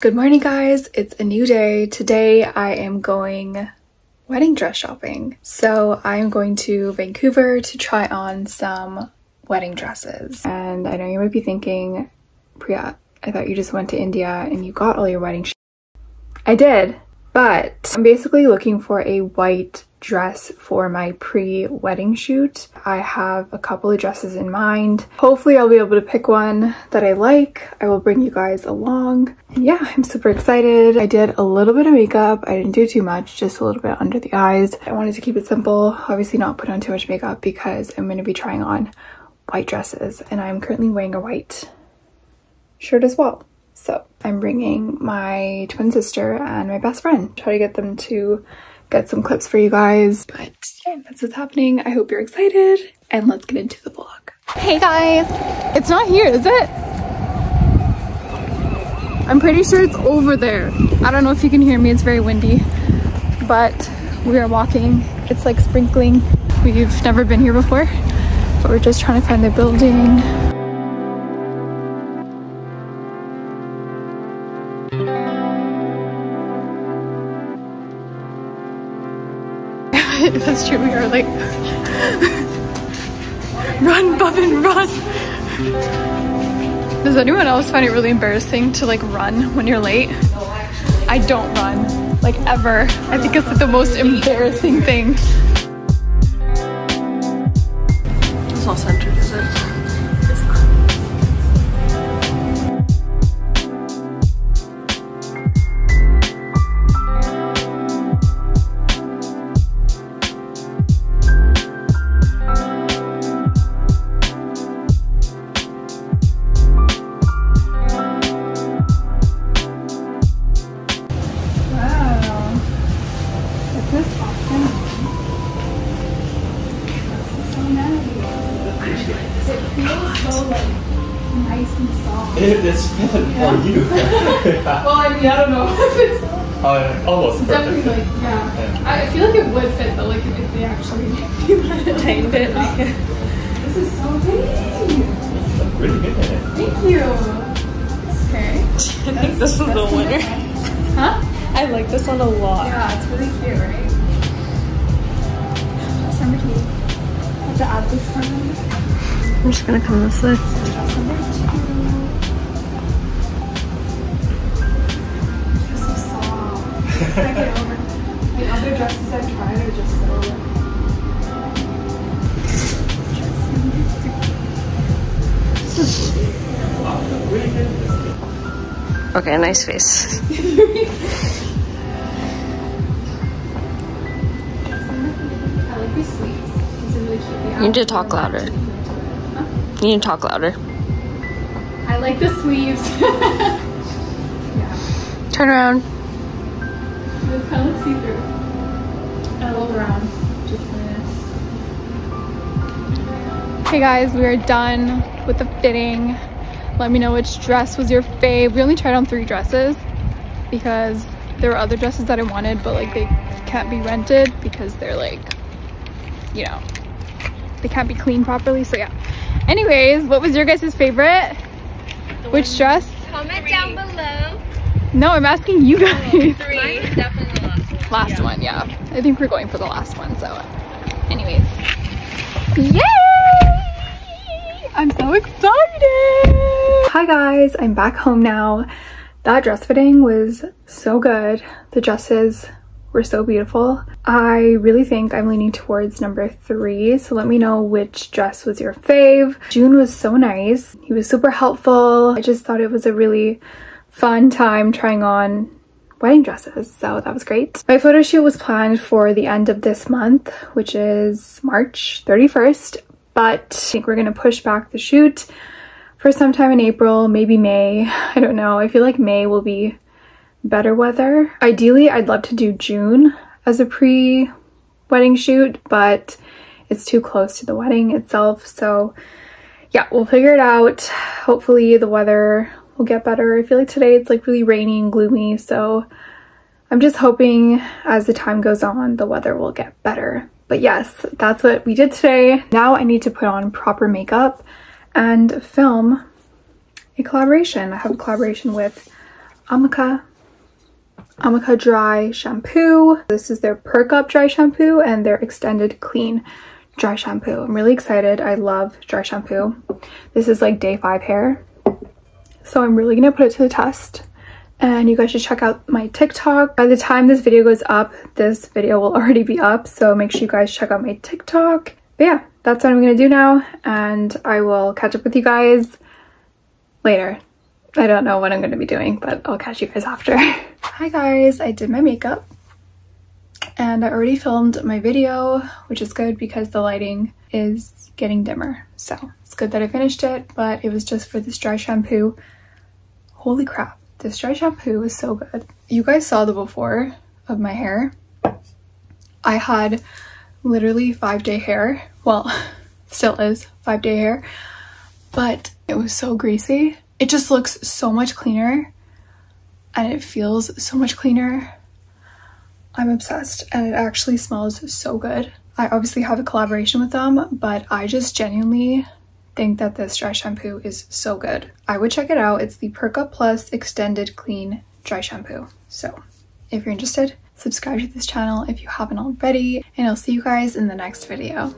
Good morning guys, it's a new day. Today I am going wedding dress shopping. So I'm going to Vancouver to try on some wedding dresses. And I know you might be thinking, Prya, I thought you just went to India and you got all your wedding I did, but I'm basically looking for a white dress for my pre-wedding shoot. I have a couple of dresses in mind. Hopefully I'll be able to pick one that I like. I will bring you guys along. Yeah, I'm super excited. I did a little bit of makeup. I didn't do too much, just a little bit under the eyes. I wanted to keep it simple, obviously not put on too much makeup because I'm going to be trying on white dresses and I'm currently wearing a white shirt as well. So I'm bringing my twin sister and my best friend. Try to get them to get some clips for you guys. But yeah, that's what's happening. I hope you're excited and let's get into the vlog. Hey guys, it's not here, is it? I'm pretty sure it's over there. I don't know if you can hear me, it's very windy, but we are walking. It's like sprinkling. We've never been here before, but we're just trying to find the building. That's true, we are like, run, Bubbin, run. Does anyone else find it really embarrassing to like run when you're late? I don't run, like ever. I think it's the most embarrassing thing. It's not centered, is it? It's better yeah. for you. well, I mean, I don't know if it's. Uh, almost it's definitely like, yeah. yeah. I feel like it would fit though, like if they actually tightened it. this is so pretty. Look really good in it. Thank you. Okay. I think this is the winner. Huh? I like this one a lot. Yeah, it's really cute, right? Dress number two. I have to add this one. I'm just gonna come this way. can't get over. The other dresses I've tried are just so. Okay, nice face. You need to talk louder. You need to talk louder. I like the sleeves. yeah. Turn around. It's kind of like see-through. And a little round, just. Hey guys, we are done with the fitting. Let me know which dress was your fave. We only tried on three dresses because there were other dresses that I wanted, but like they can't be rented because they're like, you know, they can't be cleaned properly. So yeah. Anyways, what was your guys' favorite? Which dress? Comment down below. No, I'm asking you oh, guys. Oh, three, definitely the last one. Last yeah. one, yeah. I think we're going for the last one, so anyways. Yay! I'm so excited! Hi guys, I'm back home now. That dress fitting was so good. The dresses were so beautiful. I really think I'm leaning towards number three, so let me know which dress was your fave. June was so nice. He was super helpful. I just thought it was a really fun time trying on wedding dresses so that was great my photo shoot was planned for the end of this month which is march 31st but i think we're gonna push back the shoot for sometime in april maybe may i don't know i feel like may will be better weather ideally i'd love to do june as a pre wedding shoot but it's too close to the wedding itself so yeah we'll figure it out hopefully the weather will get better. I feel like today it's like really rainy and gloomy, so I'm just hoping as the time goes on, the weather will get better. But yes, that's what we did today. Now I need to put on proper makeup and film a collaboration. I have a collaboration with Amika Amika Dry Shampoo. This is their Perk Up Dry Shampoo and their Extended Clean Dry Shampoo. I'm really excited. I love dry shampoo. This is like day five hair. So I'm really gonna put it to the test. And you guys should check out my TikTok. By the time this video goes up, this video will already be up. So make sure you guys check out my TikTok. But yeah, that's what I'm gonna do now. And I will catch up with you guys later. I don't know what I'm going to be doing, but I'll catch you guys after. Hi guys, I did my makeup and I already filmed my video, which is good because the lighting is getting dimmer. So it's good that I finished it, but it was just for this dry shampoo. Holy crap, this dry shampoo is so good. You guys saw the before of my hair. I had literally five day hair. Well, still is five day hair, but it was so greasy it just looks so much cleaner and it feels so much cleaner. I'm obsessed and it actually smells so good. I obviously have a collaboration with them, but I just genuinely think that this dry shampoo is so good. I would check it out. It's the Perk Up Plus Extended Clean Dry Shampoo. So if you're interested, subscribe to this channel if you haven't already, and I'll see you guys in the next video.